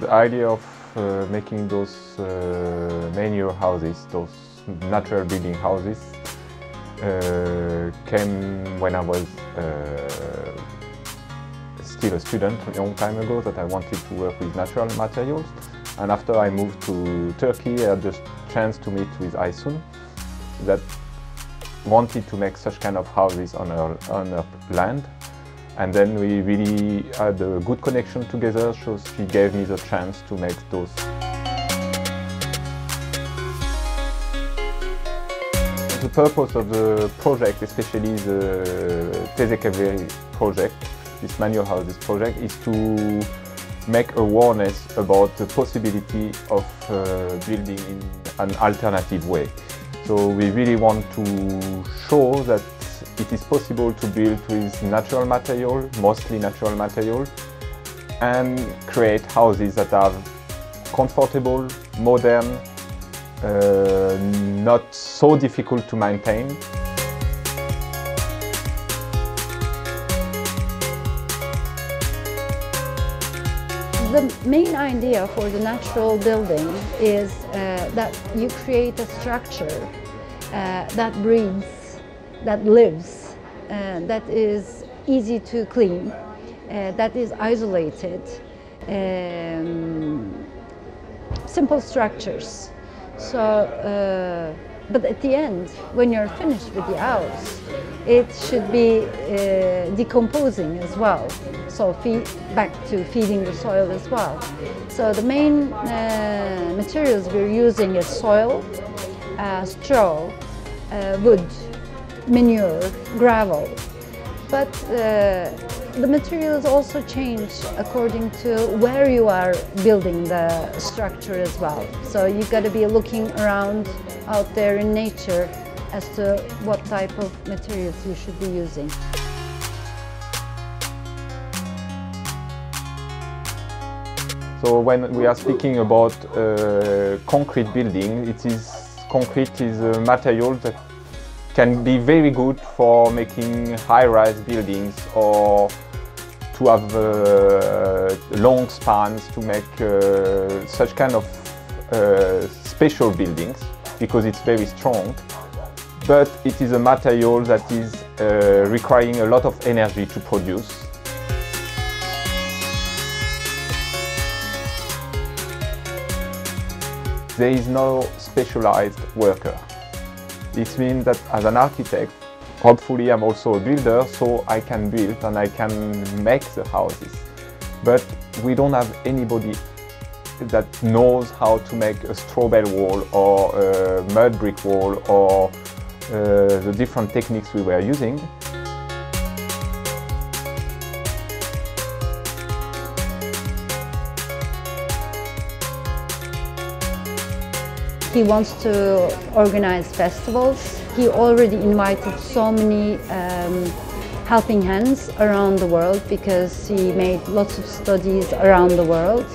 The idea of uh, making those uh, houses, those natural building houses, uh, came when I was uh, still a student a long time ago that I wanted to work with natural materials. And after I moved to Turkey, I had the chance to meet with Aysun that wanted to make such kind of houses on her, on her land. And then we really had a good connection together, so she gave me the chance to make those. The purpose of the project, especially the Tezekeveri project, this manual houses project, is to make awareness about the possibility of uh, building in an alternative way. So we really want to show that it is possible to build with natural material, mostly natural material, and create houses that are comfortable, modern, uh, not so difficult to maintain. The main idea for the natural building is uh, that you create a structure uh, that breathes, that lives, uh, that is easy to clean, uh, that is isolated, um, simple structures. So, uh, but at the end, when you're finished with the house, it should be uh, decomposing as well. So feed, back to feeding the soil as well. So the main uh, materials we're using is soil, uh, straw, wood, manure, gravel. But uh, the materials also change according to where you are building the structure as well. So you've got to be looking around out there in nature as to what type of materials you should be using. So when we are speaking about uh, concrete building, it is concrete is a material that can be very good for making high-rise buildings or to have uh, long spans to make uh, such kind of uh, special buildings because it's very strong. But it is a material that is uh, requiring a lot of energy to produce there is no specialized worker. This means that as an architect, hopefully I'm also a builder, so I can build and I can make the houses. But we don't have anybody that knows how to make a straw bale wall or a mud brick wall or uh, the different techniques we were using. He wants to organize festivals. He already invited so many um, helping hands around the world because he made lots of studies around the world.